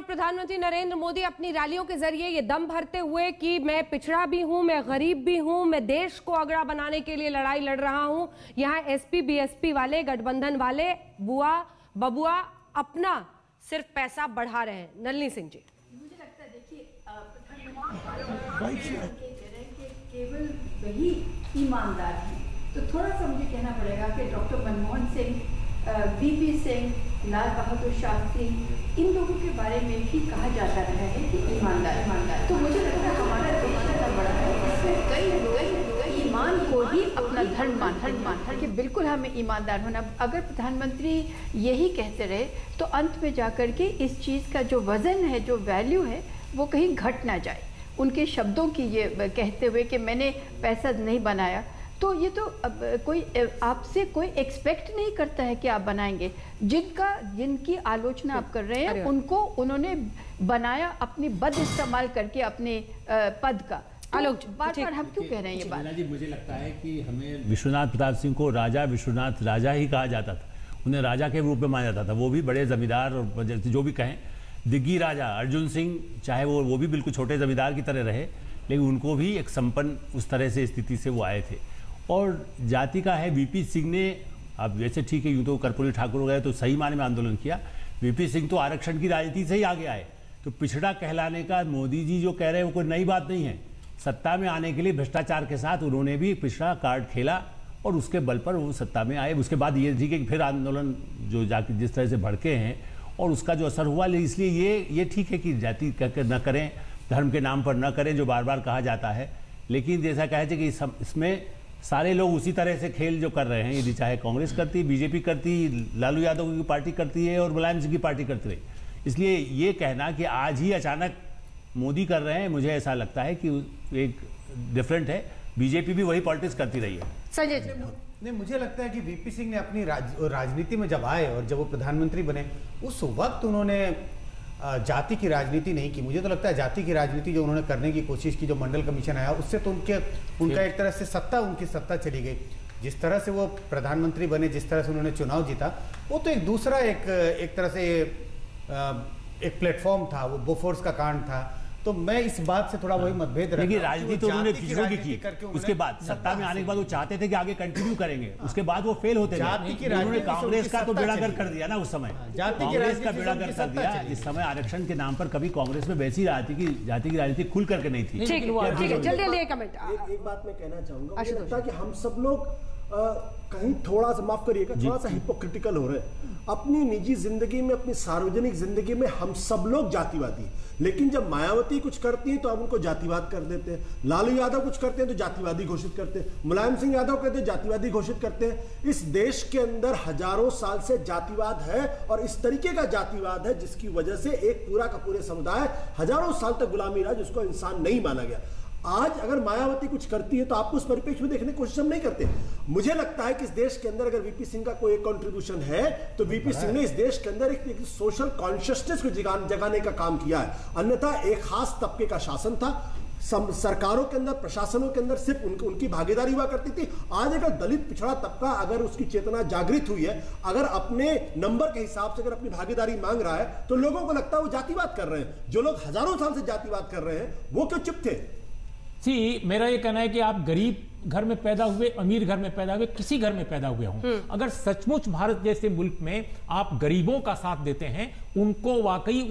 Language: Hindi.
तरफ़ प्रधानमंत्री नरेंद्र मोदी अपनी रैलियों के ज़रिए ये दम भरते हुए कि मैं पिछड़ा भी हूँ, मैं गरीब भी हूँ, मैं देश को अगड़ा बनाने के लिए लड़ाई लड़ रहा हूँ। यहाँ एसपी, बीएसपी वाले, गठबंधन वाले, बुआ, बबुआ, अपना सिर्फ़ पैसा बढ़ा रहे हैं। नलनी सिंह जी। मुझे लगता है, देखिए केवल वही ईमानदार तो थोड़ा सा मुझे कहना पड़ेगा कि डॉक्टर मनमोहन सिंह बीपी सिंह, लाल बहादुर शास्त्री, इन लोगों के बारे में भी कहा जाता रहा है कि ईमानदार ईमानदार। तो मुझे लगता है हमारा देश इतना बड़ा है इसमें कई कई ईमान को ही अपना धर्म मान धर्म मान कि बिल्कुल हमें ईमानदार होना। अगर प्रधानमंत्री यही कहते रहे तो अंत में जाकर के इस चीज़ का जो वज़न है, जो वैल्यू है, वो कहीं घट ना जाए। उनके शब्दों की ये कहते हुए कि मैंने पैसा नहीं बनाया तो ये तो अब कोई आपसे कोई एक्सपेक्ट नहीं करता है कि आप बनाएँगे। जिनका जिनकी आलोचना आप कर रहे हैं उनको उन्होंने बनाया अपनी बद इस्तेमाल करके अपने पद का। तो आलोक बार बार हम क्यों कह रहे हैं ये बात? जी मुझे लगता है कि हमें विश्वनाथ प्रताप सिंह को राजा विश्वनाथ राजा ही कहा जाता था। उन्हें राजा के रूप में माना जाता था। वो भी बड़े जमींदार और जैसे जो भी कहें दिग्गी राजा अर्जुन सिंह चाहे वो वो भी बिल्कुल छोटे जमींदार की तरह रहे लेकिन उनको भी एक संपन्न उस तरह से स्थिति से वो आए थे। और जाति का है वीपी सिंह ने, अब वैसे ठीक है, यूँ तो कर्पूरी ठाकुर हो गए तो सही माने में आंदोलन किया। वीपी सिंह तो आरक्षण की राजनीति से ही आगे आए। तो पिछड़ा कहलाने का मोदी जी जो कह रहे हैं, वो कोई नई बात नहीं है। सत्ता में आने के लिए भ्रष्टाचार के साथ उन्होंने भी पिछड़ा कार्ड खेला और उसके बल पर वो सत्ता में आए। उसके बाद ये ठीक है कि फिर आंदोलन जो जाके जिस तरह से भड़के हैं और उसका जो असर हुआ इसलिए ये ये ठीक है कि जाति कह कर न करें, धर्म के नाम पर न करें, जो बार बार कहा जाता है। लेकिन जैसा कहे थे कि इस- इसमें सारे लोग उसी तरह से खेल जो कर रहे हैं यदि चाहे कांग्रेस करती बीजेपी करती लालू यादव की पार्टी करती है और मुलायम सिंह की पार्टी करती रही। इसलिए ये कहना कि आज ही अचानक मोदी कर रहे हैं मुझे ऐसा लगता है कि एक डिफरेंट है। बीजेपी भी वही पॉलिटिक्स करती रही है। संजय जी। नहीं मुझे लगता है कि वीपी सिंह ने अपनी राज, राजनीति में जब आए और जब वो प्रधानमंत्री बने उस वक्त उन्होंने जाति की राजनीति नहीं की। मुझे तो लगता है जाति की राजनीति जो उन्होंने करने की कोशिश की, जो मंडल कमीशन आया, उससे तो उनके, उनका एक तरह से सत्ता, उनकी सत्ता चली गई। जिस तरह से वो प्रधानमंत्री बने, जिस तरह से उन्होंने चुनाव जीता, वो तो एक दूसरा एक एक तरह से एक प्लेटफॉर्म था, वो बोफोर्स का कांड था। तो मैं इस बात से थोड़ा वही मतभेद हूँ राजनीति तो उन्होंने की की उसके बाद सत्ता में आने के बाद वो चाहते थे कि आगे कंटिन्यू करेंगे। उसके बाद वो फेल होते की उन्होंने कांग्रेस का तो सत्ता बेड़ा कर कर दिया ना उस समय। जाति कांग्रेस का राजनीति से बेड़ा कर कर दिया। इस समय आरक्षण के नाम पर कभी कांग्रेस में वैसी राजनीति की जाति की राजनीति खुल करके नहीं थी। ठीक है जल्दी जल्दी एक बात मैं कहना चाहूँगा है कि हम सब लोग कहीं थोड़ा सा माफ़ करिएगा थोड़ा सा हिपोक्रिटिकल हो रहे हैं। अपनी निजी ज़िंदगी में अपनी सार्वजनिक ज़िंदगी में हम सब लोग जातिवादी लेकिन जब मायावती कुछ करती हैं तो हम उनको जातिवाद कर देते हैं। लालू यादव कुछ करते हैं तो जातिवादी घोषित करते हैं। मुलायम सिंह यादव कहते हैं जातिवादी घोषित करते हैं। इस देश के अंदर हज़ारों साल से जातिवाद है और इस तरीके का जातिवाद है जिसकी वजह से एक पूरा का पूरे समुदाय हज़ारों साल तक गुलामी रहा जिसको इंसान नहीं माना गया। आज अगर मायावती कुछ करती है तो आपको उस परिप्रेक्ष्य में देखने की कोशिश हम नहीं करते। मुझे लगता है कि इस देश के अंदर अगर वीपी सिंह का कोई एक कंट्रीब्यूशन है तो वीपी सिंह ने इस देश के अंदर एक, एक सोशल कॉन्शियसनेस को जगाने का काम किया है। अन्यथा एक खास तबके का शासन था। सम, सरकारों के अंदर प्रशासनों के अंदर सिर्फ़ उनकी उनकी भागीदारी हुआ करती थी। आज अगर दलित पिछड़ा तबका अगर उसकी चेतना जागृत हुई है अगर अपने नंबर के हिसाब से अगर अपनी भागीदारी मांग रहा है तो लोगों को लगता है वो जातिवाद कर रहे हैं। जो लोग हज़ारों साल से जातिवाद कर रहे हैं वो क्यों चुप थे? सी मेरा ये कहना है कि आप गरीब घर में पैदा हुए अमीर घर में पैदा हुए किसी घर में पैदा हुए हों। अगर सचमुच भारत जैसे मुल्क में आप गरीबों का साथ देते हैं उनको वाकई